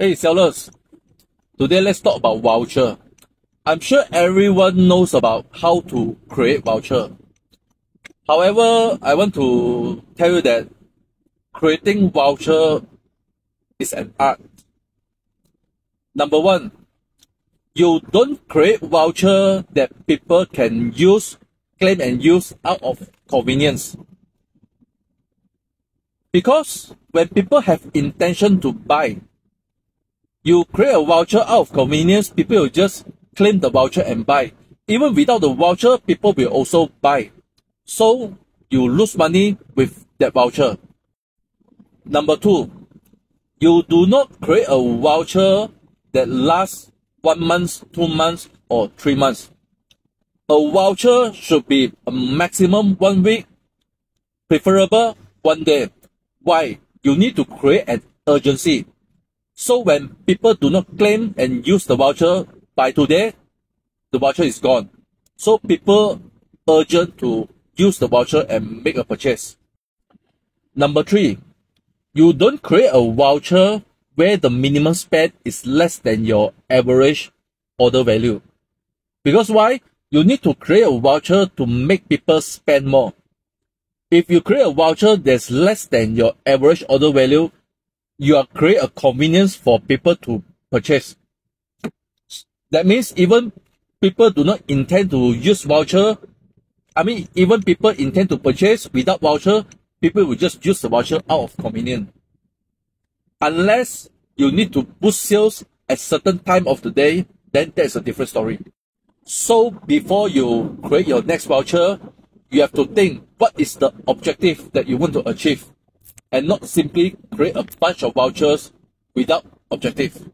Hey sellers, today let's talk about voucher. I'm sure everyone knows about how to create voucher. However, I want to tell you that creating voucher is an art. Number one, you don't create voucher that people can use, claim and use out of convenience. Because when people have intention to buy, you create a voucher out of convenience, people will just claim the voucher and buy. Even without the voucher, people will also buy. So you lose money with that voucher. Number two, you do not create a voucher that lasts one month, two months, or three months. A voucher should be a maximum one week, preferable one day. Why? You need to create an urgency. So when people do not claim and use the voucher by today, the voucher is gone. So people urgent to use the voucher and make a purchase. Number three, you don't create a voucher where the minimum spend is less than your average order value. Because why? You need to create a voucher to make people spend more. If you create a voucher that's less than your average order value, you are create a convenience for people to purchase. That means even people do not intend to use voucher. I mean, even people intend to purchase without voucher, people will just use the voucher out of convenience. Unless you need to boost sales at certain time of the day, then that's a different story. So before you create your next voucher, you have to think what is the objective that you want to achieve and not simply create a bunch of vouchers without objective.